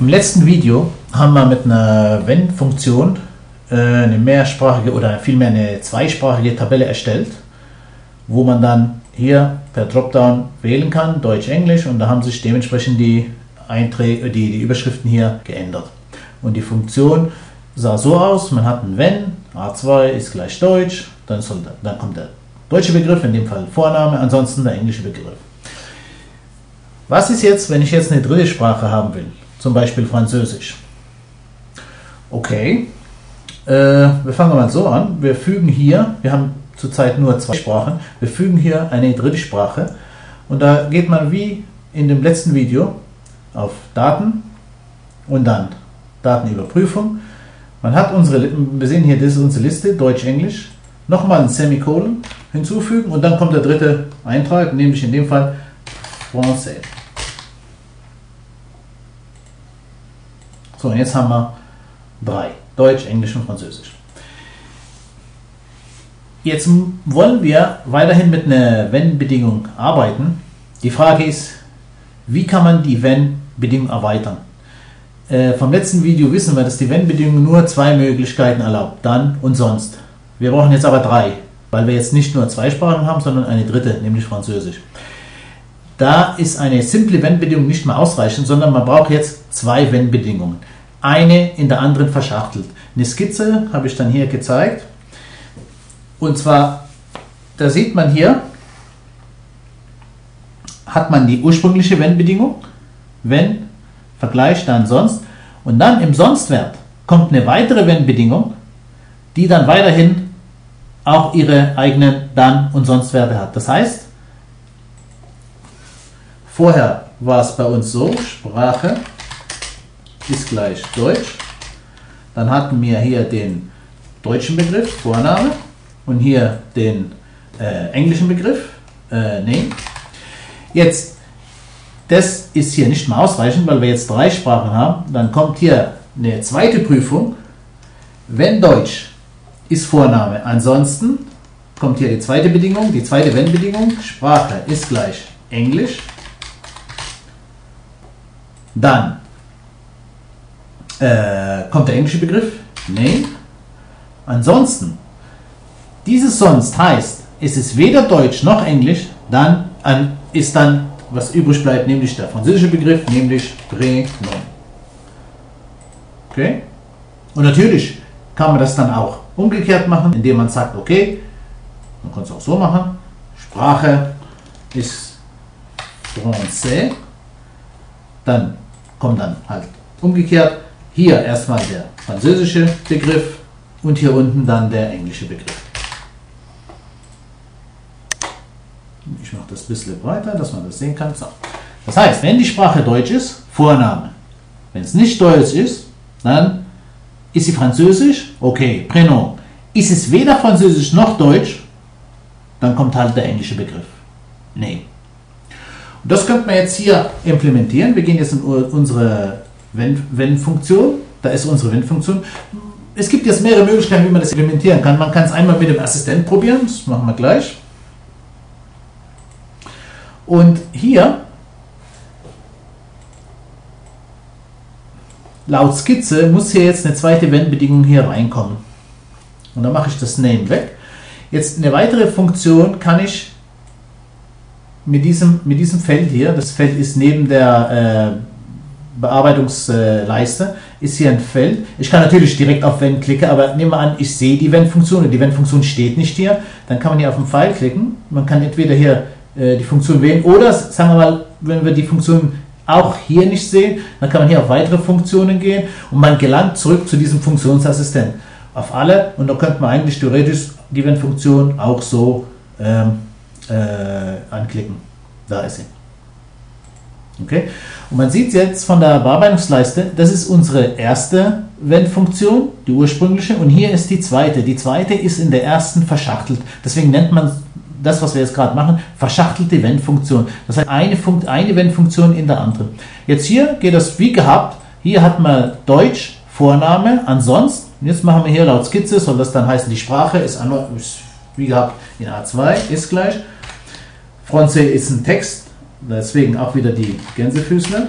Im letzten Video haben wir mit einer Wenn-Funktion äh, eine mehrsprachige oder vielmehr eine zweisprachige Tabelle erstellt, wo man dann hier per Dropdown wählen kann, Deutsch-Englisch und da haben sich dementsprechend die, Einträge, die, die Überschriften hier geändert. Und die Funktion sah so aus, man hat ein Wenn, A2 ist gleich Deutsch, dann, soll, dann kommt der deutsche Begriff, in dem Fall Vorname, ansonsten der englische Begriff. Was ist jetzt, wenn ich jetzt eine dritte Sprache haben will? Zum Beispiel Französisch. Okay, äh, wir fangen mal so an. Wir fügen hier, wir haben zurzeit nur zwei Sprachen, wir fügen hier eine dritte Sprache. Und da geht man wie in dem letzten Video auf Daten und dann Datenüberprüfung. Man hat unsere, wir sehen hier, das ist unsere Liste, Deutsch-Englisch. Nochmal ein Semikolon hinzufügen und dann kommt der dritte Eintrag, nämlich in dem Fall Français. So, und jetzt haben wir drei. Deutsch, Englisch und Französisch. Jetzt wollen wir weiterhin mit einer Wenn-Bedingung arbeiten. Die Frage ist, wie kann man die Wenn-Bedingung erweitern? Äh, vom letzten Video wissen wir, dass die Wenn-Bedingung nur zwei Möglichkeiten erlaubt, dann und sonst. Wir brauchen jetzt aber drei, weil wir jetzt nicht nur zwei Sprachen haben, sondern eine dritte, nämlich Französisch. Da ist eine simple Wenn-Bedingung nicht mehr ausreichend, sondern man braucht jetzt zwei Wenn-Bedingungen. Eine in der anderen verschachtelt. Eine Skizze habe ich dann hier gezeigt. Und zwar, da sieht man hier, hat man die ursprüngliche Wenn-Bedingung, wenn, Vergleich, dann sonst. Und dann im Sonstwert kommt eine weitere Wenn-Bedingung, die dann weiterhin auch ihre eigenen Dann- und Sonstwerte hat. Das heißt, Vorher war es bei uns so, Sprache ist gleich Deutsch. Dann hatten wir hier den deutschen Begriff, Vorname, und hier den äh, englischen Begriff, äh, Name. Jetzt, das ist hier nicht mehr ausreichend, weil wir jetzt drei Sprachen haben. Dann kommt hier eine zweite Prüfung. Wenn Deutsch ist Vorname, ansonsten kommt hier die zweite Bedingung, die zweite Wenn-Bedingung, Sprache ist gleich Englisch. Dann äh, kommt der englische Begriff, name. Ansonsten, dieses sonst heißt, es ist weder Deutsch noch Englisch, dann an, ist dann, was übrig bleibt, nämlich der französische Begriff, nämlich Prénom. Okay? Und natürlich kann man das dann auch umgekehrt machen, indem man sagt, okay, man kann es auch so machen, Sprache ist Français, dann kommt dann halt umgekehrt hier erstmal der französische Begriff und hier unten dann der englische Begriff. Ich mache das ein bisschen breiter, dass man das sehen kann. So. Das heißt, wenn die Sprache Deutsch ist, Vorname. Wenn es nicht Deutsch ist, dann ist sie Französisch, okay, Prénom. Ist es weder Französisch noch Deutsch, dann kommt halt der englische Begriff. Nee. Das könnte man jetzt hier implementieren. Wir gehen jetzt in unsere Wenn-Funktion. Da ist unsere Wenn-Funktion. Es gibt jetzt mehrere Möglichkeiten, wie man das implementieren kann. Man kann es einmal mit dem Assistent probieren. Das machen wir gleich. Und hier, laut Skizze, muss hier jetzt eine zweite Wenn-Bedingung hier reinkommen. Und dann mache ich das Name weg. Jetzt eine weitere Funktion kann ich mit diesem, mit diesem Feld hier, das Feld ist neben der äh, Bearbeitungsleiste, ist hier ein Feld. Ich kann natürlich direkt auf Wenn klicken, aber nehmen wir an, ich sehe die Wenn-Funktion und die Wenn-Funktion steht nicht hier. Dann kann man hier auf den Pfeil klicken. Man kann entweder hier äh, die Funktion wählen oder, sagen wir mal, wenn wir die Funktion auch hier nicht sehen, dann kann man hier auf weitere Funktionen gehen und man gelangt zurück zu diesem Funktionsassistent. Auf alle und da könnte man eigentlich theoretisch die Wenn-Funktion auch so ähm, äh, anklicken. Da ist sie. Okay? Und man sieht jetzt von der Bearbeitungsleiste, das ist unsere erste Wenn-Funktion, die ursprüngliche, und hier ist die zweite. Die zweite ist in der ersten verschachtelt. Deswegen nennt man das, was wir jetzt gerade machen, verschachtelte Wenn-Funktion. Das heißt, eine, eine Wenn-Funktion in der anderen. Jetzt hier geht das wie gehabt. Hier hat man Deutsch, Vorname, ansonsten. Jetzt machen wir hier laut Skizze, soll das dann heißen, die Sprache ist, ist wie gehabt in A2, ist gleich. Français ist ein Text, deswegen auch wieder die Gänsefüßler.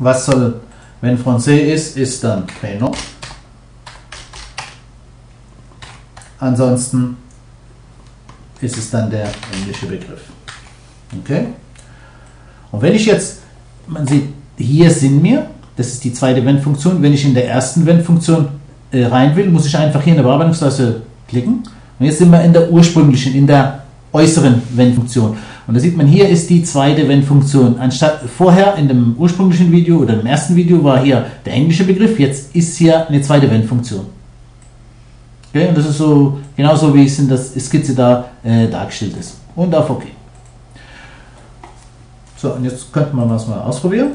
Was soll, wenn Français ist, ist dann Prénom. Ansonsten ist es dann der englische Begriff. Okay? Und wenn ich jetzt, man sieht, hier sind wir, das ist die zweite Wenn-Funktion. Wenn ich in der ersten Wenn-Funktion äh, rein will, muss ich einfach hier in der Bearbeitungsleiste klicken. Und jetzt sind wir in der ursprünglichen, in der äußeren Wenn-Funktion. Und da sieht man, hier ist die zweite Wenn-Funktion. Anstatt vorher in dem ursprünglichen Video oder im ersten Video war hier der englische Begriff, jetzt ist hier eine zweite Wenn-Funktion. Okay, und das ist so genauso wie es in der Skizze da äh, dargestellt ist. Und auf OK. So, und jetzt könnte man was mal ausprobieren.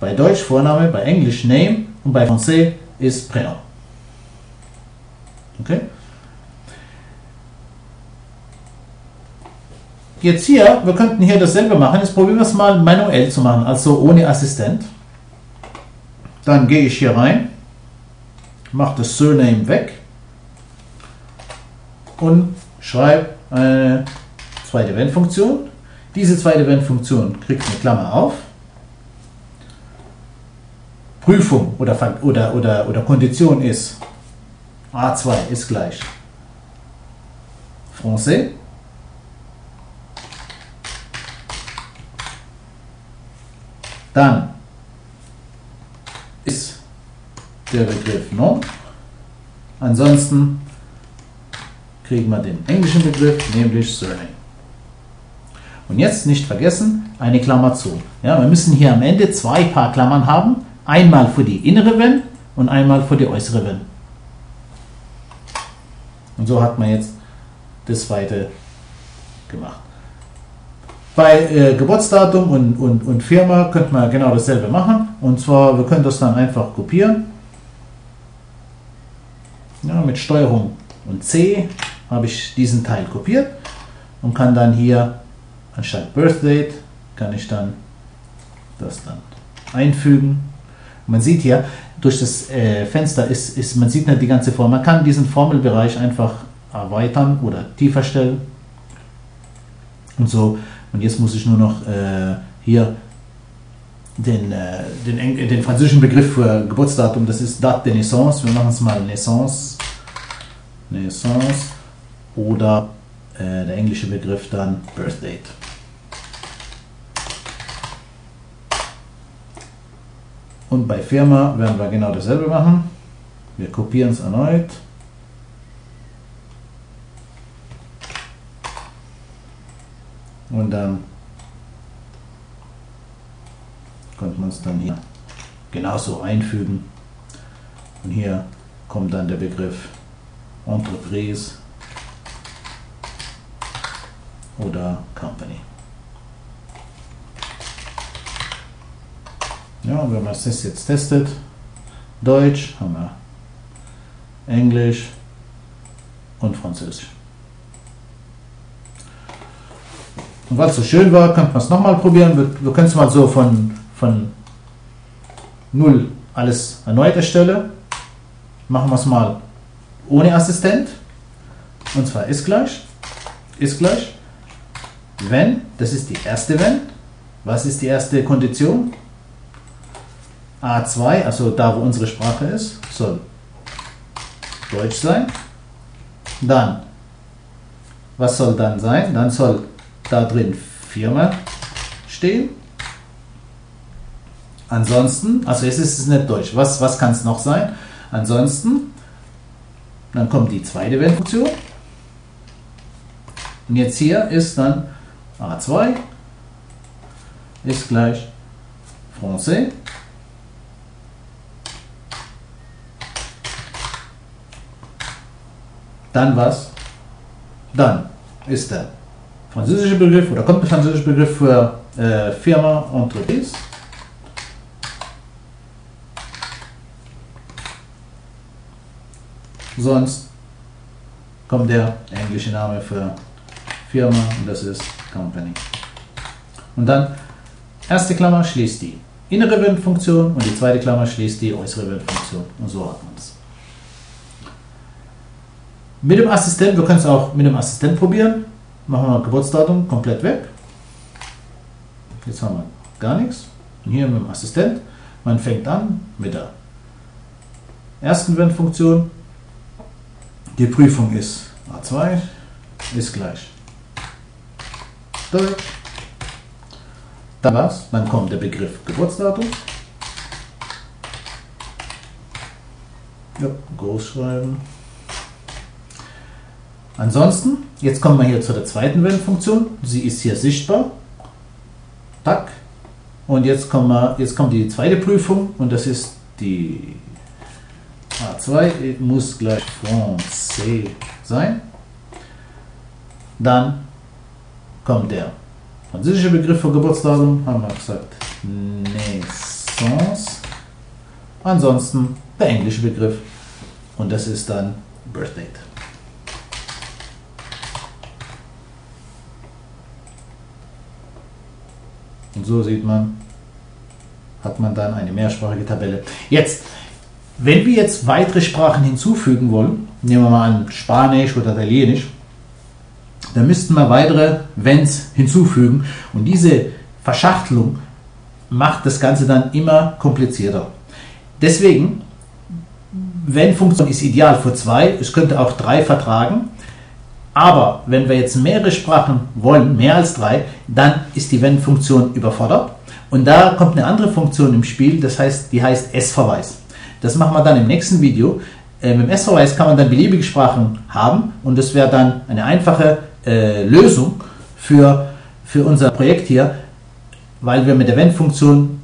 Bei Deutsch Vorname, bei Englisch Name und bei Français ist Prénom. Okay? Jetzt hier, wir könnten hier dasselbe machen. Jetzt probieren wir es mal manuell zu machen, also ohne Assistent. Dann gehe ich hier rein, mache das Surname weg und schreibe eine zweite Wenn-Funktion. Diese zweite Wenn-Funktion kriegt eine Klammer auf. Prüfung oder, oder, oder, oder Kondition ist A2 ist gleich Français dann ist der Begriff non. Ansonsten kriegen wir den englischen Begriff, nämlich Surname. Und jetzt nicht vergessen, eine Klammer zu. Ja, wir müssen hier am Ende zwei Paar Klammern haben. Einmal für die innere Wenn und einmal für die äußere Wenn. Und so hat man jetzt das zweite gemacht. Bei äh, Geburtsdatum und, und, und Firma könnte man genau dasselbe machen. Und zwar, wir können das dann einfach kopieren. Ja, mit Steuerung und C habe ich diesen Teil kopiert und kann dann hier anstatt Birthdate kann ich dann das dann einfügen. Man sieht hier, durch das äh, Fenster ist, ist, man sieht nicht die ganze Form. Man kann diesen Formelbereich einfach erweitern oder tiefer stellen. Und so, und jetzt muss ich nur noch äh, hier den, äh, den, den, französischen Begriff für Geburtsdatum, das ist Date de naissance. Wir machen es mal Naissance. Naissance. Oder äh, der englische Begriff dann Birthdate. Und bei Firma werden wir genau dasselbe machen. Wir kopieren es erneut. Und dann könnte man es dann hier genauso einfügen. Und hier kommt dann der Begriff Entreprise oder Company. Ja, wenn man das jetzt testet, Deutsch haben wir Englisch und Französisch. Und weil es so schön war, könnte man es nochmal probieren. Wir, wir können es mal so von, von 0 alles erneut erstellen. Machen wir es mal ohne Assistent. Und zwar ist gleich, ist gleich, wenn, das ist die erste wenn. Was ist die erste Kondition? A2, also da wo unsere Sprache ist, soll Deutsch sein. Dann, was soll dann sein? Dann soll da drin Firma stehen. Ansonsten, also es ist nicht Deutsch, was, was kann es noch sein? Ansonsten, dann kommt die zweite Wenn-Funktion. Und jetzt hier ist dann A2 ist gleich Français Dann was? Dann ist der französische Begriff oder kommt der französische Begriff für äh, Firma, Entreprise. Sonst kommt der englische Name für Firma und das ist Company. Und dann erste Klammer schließt die innere Wenn-Funktion und die zweite Klammer schließt die äußere Wenn-Funktion. Und so hat man es. Mit dem Assistent, wir können es auch mit dem Assistent probieren. Machen wir Geburtsdatum komplett weg. Jetzt haben wir gar nichts. Und hier mit dem Assistent. Man fängt an mit der ersten Wenn-Funktion. Die Prüfung ist A2 ist gleich. Dann was? Dann kommt der Begriff Geburtsdatum. Ja, groß schreiben. Ansonsten, jetzt kommen wir hier zu der zweiten Wenn-Funktion. Sie ist hier sichtbar. Tack. Und jetzt, kommen wir, jetzt kommt die zweite Prüfung und das ist die A2 muss gleich Français sein. Dann kommt der französische Begriff für Geburtsdatum, haben wir gesagt, Naissance. Ansonsten der englische Begriff und das ist dann Birthdate. Und so sieht man, hat man dann eine mehrsprachige Tabelle. Jetzt, wenn wir jetzt weitere Sprachen hinzufügen wollen, nehmen wir mal an Spanisch oder Italienisch, dann müssten wir weitere Wenns hinzufügen und diese Verschachtelung macht das Ganze dann immer komplizierter. Deswegen, wenn Funktion ist ideal für zwei, es könnte auch drei vertragen, aber wenn wir jetzt mehrere Sprachen wollen, mehr als drei, dann ist die Wenn-Funktion überfordert. Und da kommt eine andere Funktion im Spiel, das heißt, die heißt S-Verweis. Das machen wir dann im nächsten Video. Äh, mit dem S-Verweis kann man dann beliebige Sprachen haben und das wäre dann eine einfache äh, Lösung für, für unser Projekt hier, weil wir mit der Wenn-Funktion